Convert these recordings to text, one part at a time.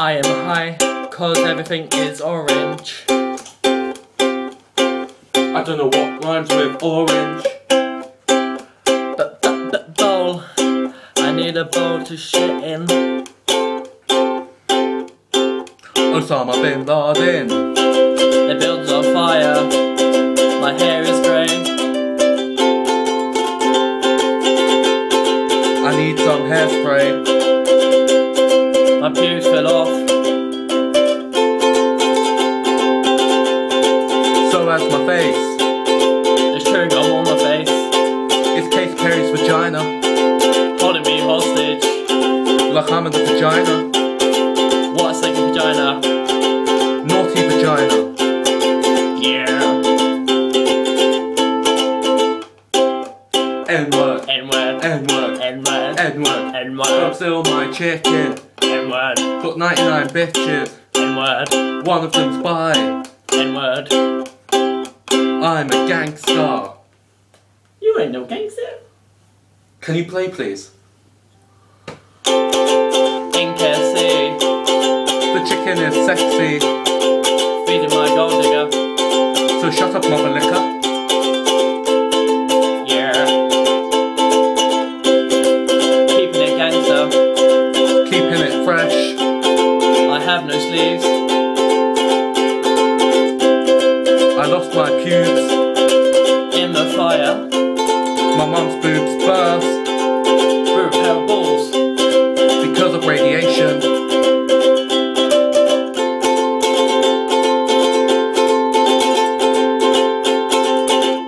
I am high, cause everything is orange. I don't know what rhymes with orange. But, but, but bowl, I need a bowl to shit in. Osama bin Laden. The building's on fire, my hair fell off. So has my face. There's chewing gum on my face. It's Katy Perry's vagina. Holding me hostage. Like I'm in the vagina. What a stinking vagina. N-word. N-word. N-word. N-word. N-word. Don't N-word. steal my chicken. N-word. Got 99 bitches. N-word. One of them's bi. N-word. I'm a gangster. You ain't no gangster. Can you play please? In KFC. The chicken is sexy. Feeding my gold digger. So shut up mother liquor. Lost my pubes. In the fire. My mum's boobs burst. Through pair of balls. Because of radiation.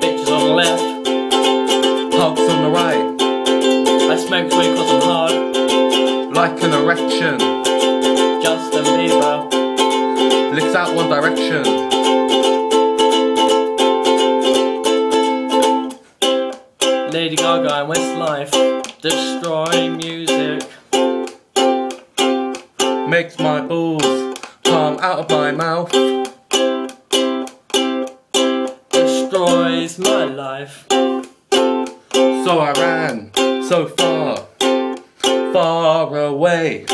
Bitches on the left. Hugs on the right. I smoke weed cause I'm hard. Like an erection. Justin Bieber. Licks out one direction. Gaga and Westlife. Destroying music. Makes my balls come out of my mouth. Destroys my life. So I ran so far, far away.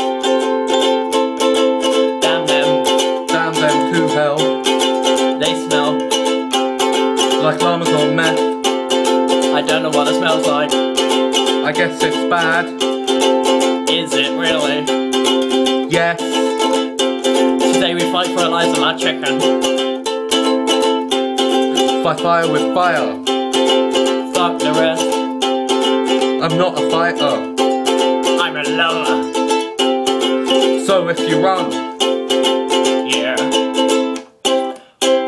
Smells like. I guess it's bad. Is it really? Yes. Today we fight for our lives on our chicken. Fight fire with fire. Fuck the rest. I'm not a fighter. I'm a lover. So if you run, Yeah.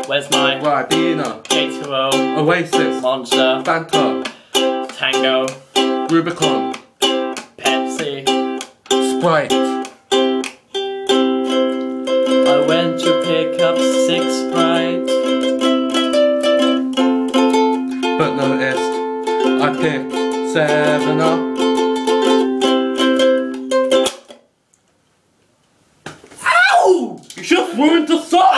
Where's my Ribena, J2O? Oasis, Monster. Fanta, Tango. Rubicon, Pepsi. Sprite. I went to pick up six Sprite. But noticed I picked seven up. Ow! You just ruined the song!